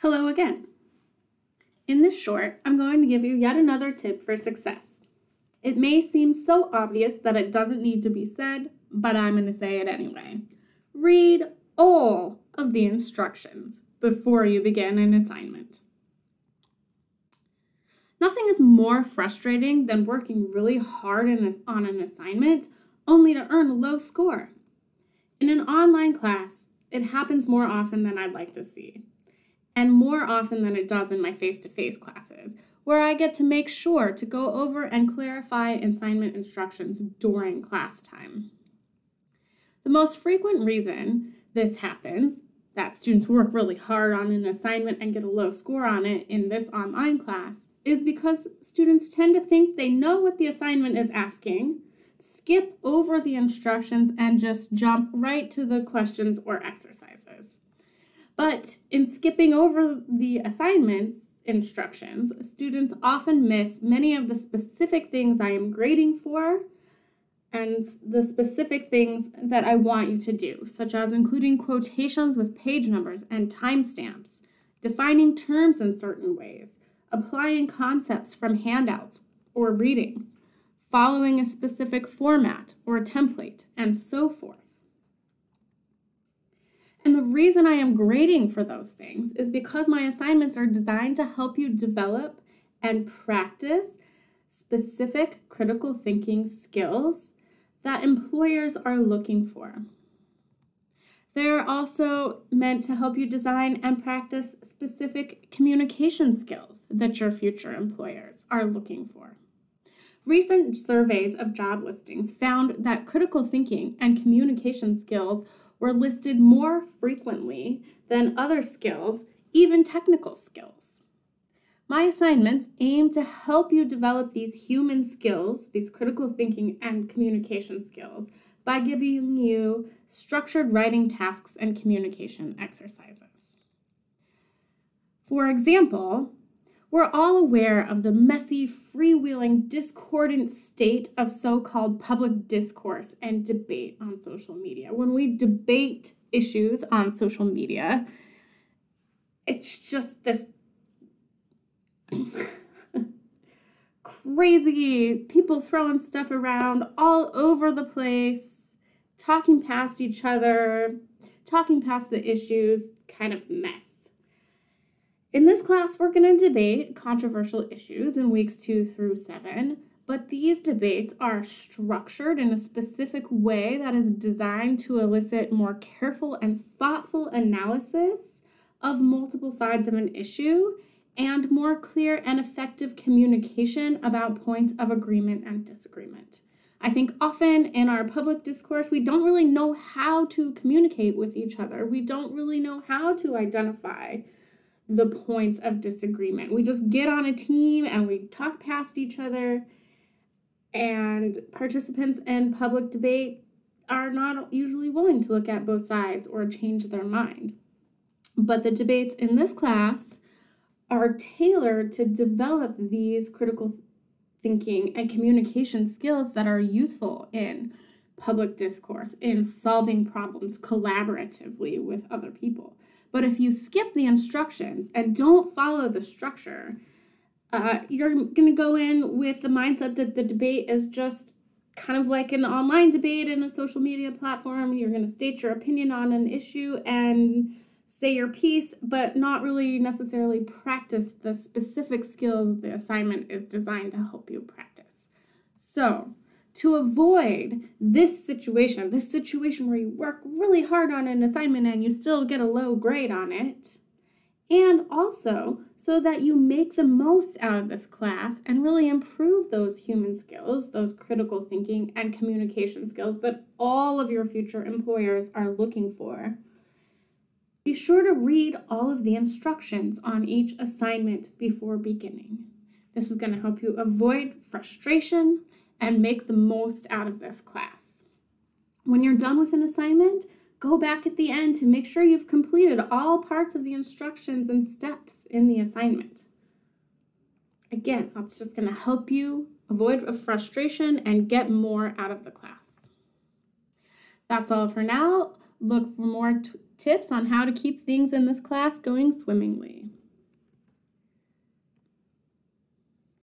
Hello again. In this short, I'm going to give you yet another tip for success. It may seem so obvious that it doesn't need to be said, but I'm going to say it anyway. Read all of the instructions before you begin an assignment. Nothing is more frustrating than working really hard on an assignment only to earn a low score. In an online class, it happens more often than I'd like to see and more often than it does in my face to face classes, where I get to make sure to go over and clarify assignment instructions during class time. The most frequent reason this happens, that students work really hard on an assignment and get a low score on it in this online class, is because students tend to think they know what the assignment is asking, skip over the instructions, and just jump right to the questions or exercises. But in skipping over the assignments instructions, students often miss many of the specific things I am grading for and the specific things that I want you to do, such as including quotations with page numbers and timestamps, defining terms in certain ways, applying concepts from handouts or readings, following a specific format or template, and so forth. And the reason I am grading for those things is because my assignments are designed to help you develop and practice specific critical thinking skills that employers are looking for. They're also meant to help you design and practice specific communication skills that your future employers are looking for. Recent surveys of job listings found that critical thinking and communication skills were listed more frequently than other skills, even technical skills. My assignments aim to help you develop these human skills, these critical thinking and communication skills, by giving you structured writing tasks and communication exercises. For example, we're all aware of the messy, freewheeling, discordant state of so called public discourse and debate on social media. When we debate issues on social media, it's just this crazy people throwing stuff around all over the place, talking past each other, talking past the issues, kind of mess. In this class, we're going to debate controversial issues in weeks two through seven, but these debates are structured in a specific way that is designed to elicit more careful and thoughtful analysis of multiple sides of an issue and more clear and effective communication about points of agreement and disagreement. I think often in our public discourse, we don't really know how to communicate with each other. We don't really know how to identify the points of disagreement. We just get on a team and we talk past each other. And participants in public debate are not usually willing to look at both sides or change their mind. But the debates in this class are tailored to develop these critical thinking and communication skills that are useful in public discourse, in solving problems collaboratively with other people. But if you skip the instructions and don't follow the structure, uh, you're going to go in with the mindset that the debate is just kind of like an online debate in a social media platform. You're going to state your opinion on an issue and say your piece, but not really necessarily practice the specific skills the assignment is designed to help you practice. So, to avoid this situation, this situation where you work really hard on an assignment and you still get a low grade on it, and also so that you make the most out of this class and really improve those human skills, those critical thinking and communication skills that all of your future employers are looking for. Be sure to read all of the instructions on each assignment before beginning. This is going to help you avoid frustration and uh-huh. make the most out of this class. When you're done with an assignment, go back at the end to make sure you've completed all parts of the instructions and steps in the assignment. Again, that's just going to help you avoid a frustration and get more out of the class. That's all for now. Look for more tips on how to keep things in this class going swimmingly.